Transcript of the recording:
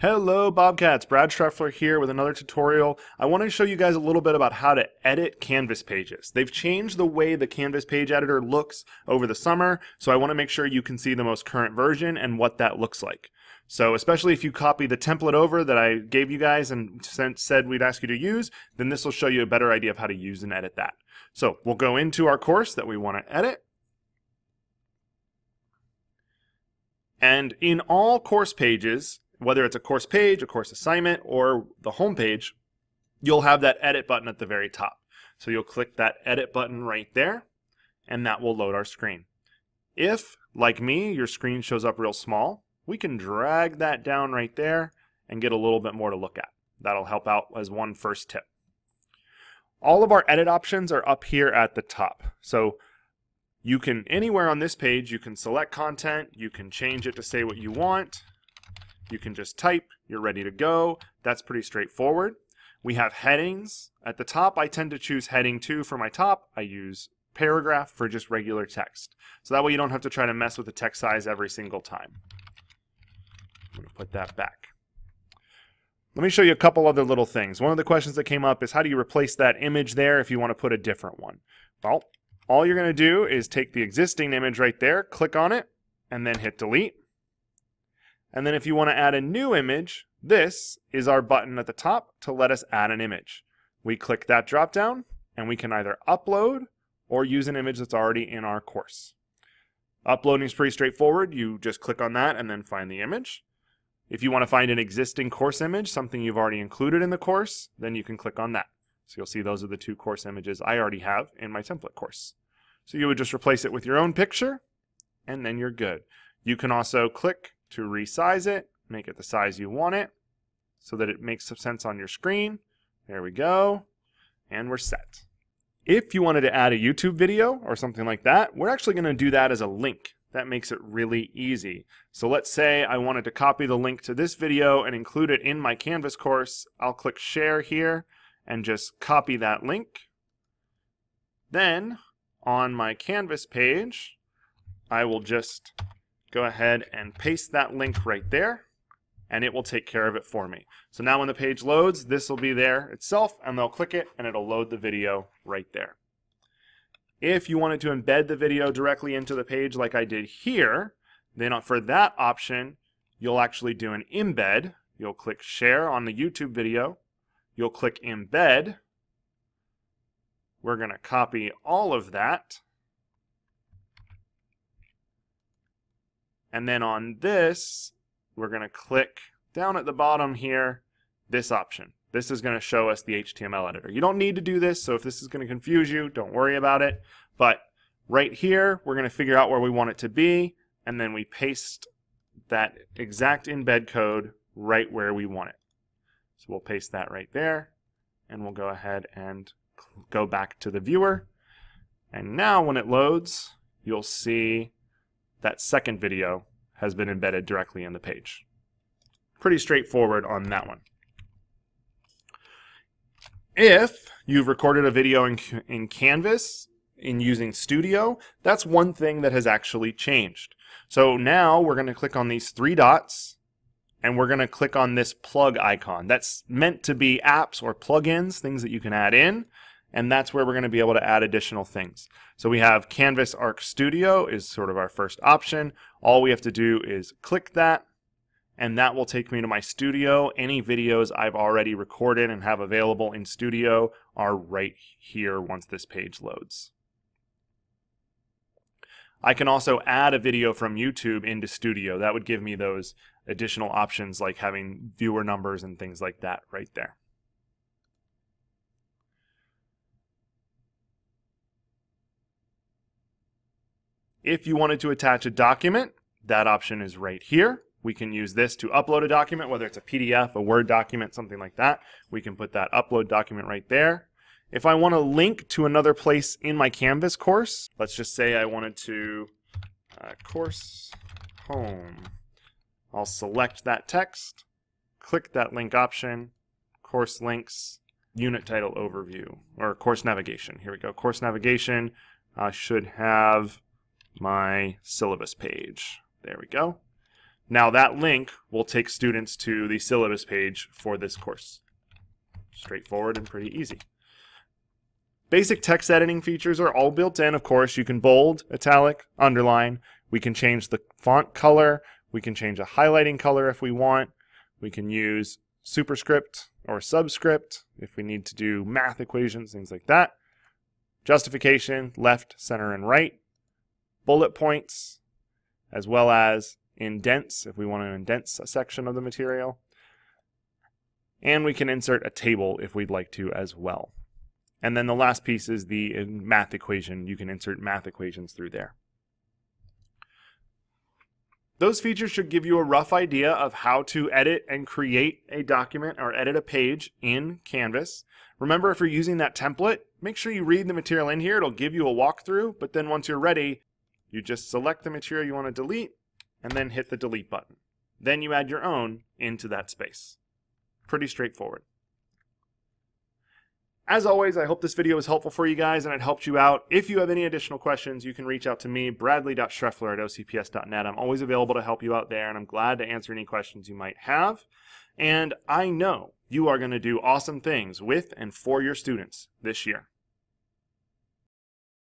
Hello Bobcats, Brad Shreffler here with another tutorial. I want to show you guys a little bit about how to edit Canvas pages. They've changed the way the Canvas page editor looks over the summer, so I want to make sure you can see the most current version and what that looks like. So especially if you copy the template over that I gave you guys and sent, said we'd ask you to use, then this will show you a better idea of how to use and edit that. So we'll go into our course that we want to edit. And in all course pages, whether it's a course page, a course assignment, or the home page, you'll have that edit button at the very top. So you'll click that edit button right there, and that will load our screen. If, like me, your screen shows up real small, we can drag that down right there and get a little bit more to look at. That'll help out as one first tip. All of our edit options are up here at the top. So you can, anywhere on this page, you can select content, you can change it to say what you want, you can just type, you're ready to go. That's pretty straightforward. We have headings. At the top, I tend to choose heading 2 for my top. I use paragraph for just regular text. So that way you don't have to try to mess with the text size every single time. I'm going to put that back. Let me show you a couple other little things. One of the questions that came up is how do you replace that image there if you want to put a different one? Well, all you're going to do is take the existing image right there, click on it, and then hit delete. And then if you want to add a new image, this is our button at the top to let us add an image. We click that drop down and we can either upload or use an image that's already in our course. Uploading is pretty straightforward. You just click on that and then find the image. If you want to find an existing course image, something you've already included in the course, then you can click on that. So you'll see those are the two course images I already have in my template course. So you would just replace it with your own picture and then you're good. You can also click to resize it, make it the size you want it so that it makes some sense on your screen. There we go. And we're set. If you wanted to add a YouTube video or something like that, we're actually going to do that as a link. That makes it really easy. So let's say I wanted to copy the link to this video and include it in my Canvas course. I'll click share here and just copy that link. Then on my Canvas page, I will just go ahead and paste that link right there and it will take care of it for me. So now when the page loads, this will be there itself and they'll click it and it'll load the video right there. If you wanted to embed the video directly into the page like I did here, then for that option, you'll actually do an embed. You'll click share on the YouTube video. You'll click embed. We're going to copy all of that And then on this, we're going to click down at the bottom here, this option. This is going to show us the HTML editor. You don't need to do this, so if this is going to confuse you, don't worry about it. But right here, we're going to figure out where we want it to be, and then we paste that exact embed code right where we want it. So we'll paste that right there, and we'll go ahead and go back to the viewer. And now when it loads, you'll see that second video has been embedded directly in the page. Pretty straightforward on that one. If you've recorded a video in, in Canvas in using Studio, that's one thing that has actually changed. So now we're going to click on these three dots and we're going to click on this plug icon. That's meant to be apps or plugins, things that you can add in and that's where we're going to be able to add additional things. So we have Canvas Arc Studio is sort of our first option. All we have to do is click that and that will take me to my studio. Any videos I've already recorded and have available in studio are right here once this page loads. I can also add a video from YouTube into Studio. That would give me those additional options like having viewer numbers and things like that right there. If you wanted to attach a document, that option is right here. We can use this to upload a document, whether it's a PDF, a Word document, something like that. We can put that upload document right there. If I want to link to another place in my Canvas course, let's just say I wanted to uh, course home. I'll select that text, click that link option, course links, unit title overview, or course navigation. Here we go. Course navigation uh, should have my syllabus page. There we go. Now that link will take students to the syllabus page for this course. Straightforward and pretty easy. Basic text editing features are all built in, of course. You can bold, italic, underline. We can change the font color. We can change a highlighting color if we want. We can use superscript or subscript if we need to do math equations, things like that. Justification, left, center, and right. Bullet points, as well as indents if we want to indent a section of the material. And we can insert a table if we'd like to as well. And then the last piece is the uh, math equation. You can insert math equations through there. Those features should give you a rough idea of how to edit and create a document or edit a page in Canvas. Remember, if you're using that template, make sure you read the material in here. It'll give you a walkthrough, but then once you're ready, you just select the material you want to delete and then hit the delete button. Then you add your own into that space. Pretty straightforward. As always, I hope this video was helpful for you guys and it helped you out. If you have any additional questions, you can reach out to me, bradley.shreffler at ocps.net. I'm always available to help you out there, and I'm glad to answer any questions you might have. And I know you are going to do awesome things with and for your students this year.